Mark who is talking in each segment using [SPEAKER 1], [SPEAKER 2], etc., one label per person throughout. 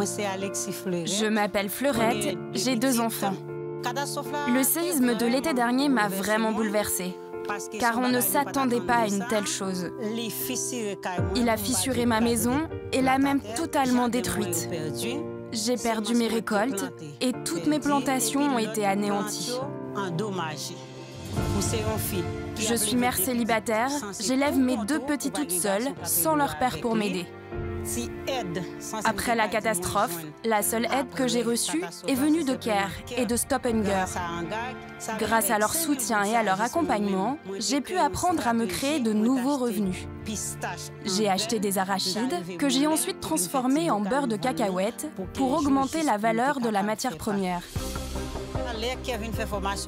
[SPEAKER 1] Je m'appelle Fleurette, j'ai deux enfants. Le séisme de l'été dernier m'a vraiment bouleversée, car on ne s'attendait pas à une telle chose. Il a fissuré ma maison et l'a même totalement détruite. J'ai perdu mes récoltes et toutes mes plantations ont été anéanties. Je suis mère célibataire, j'élève mes deux petits toutes seules, sans leur père pour m'aider. Après la catastrophe, la seule aide que j'ai reçue est venue de CARE et de Stop Hunger. Grâce à leur soutien et à leur accompagnement, j'ai pu apprendre à me créer de nouveaux revenus. J'ai acheté des arachides que j'ai ensuite transformés en beurre de cacahuète pour augmenter la valeur de la matière première.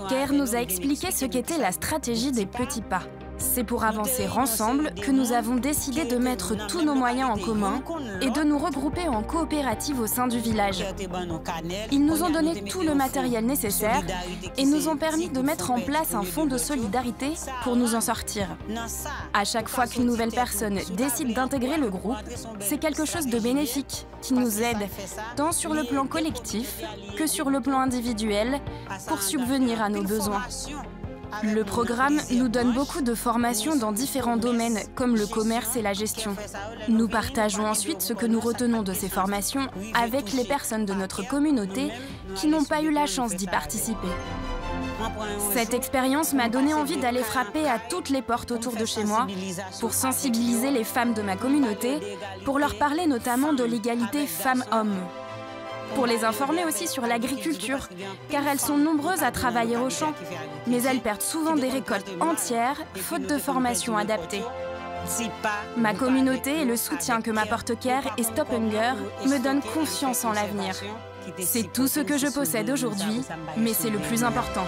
[SPEAKER 1] CARE nous a expliqué ce qu'était la stratégie des petits pas. C'est pour avancer ensemble que nous avons décidé de mettre tous nos moyens en commun et de nous regrouper en coopérative au sein du village. Ils nous ont donné tout le matériel nécessaire et nous ont permis de mettre en place un fonds de solidarité pour nous en sortir. À chaque fois qu'une nouvelle personne décide d'intégrer le groupe, c'est quelque chose de bénéfique qui nous aide, tant sur le plan collectif que sur le plan individuel, pour subvenir à nos besoins. Le programme nous donne beaucoup de formations dans différents domaines, comme le commerce et la gestion. Nous partageons ensuite ce que nous retenons de ces formations avec les personnes de notre communauté qui n'ont pas eu la chance d'y participer. Cette expérience m'a donné envie d'aller frapper à toutes les portes autour de chez moi pour sensibiliser les femmes de ma communauté, pour leur parler notamment de l'égalité femmes-hommes pour les informer aussi sur l'agriculture, car elles sont nombreuses à travailler au champ, mais elles perdent souvent des récoltes entières, faute de formation adaptée. Ma communauté et le soutien que m'apporte Care et Stop Hunger me donnent confiance en l'avenir. C'est tout ce que je possède aujourd'hui, mais c'est le plus important.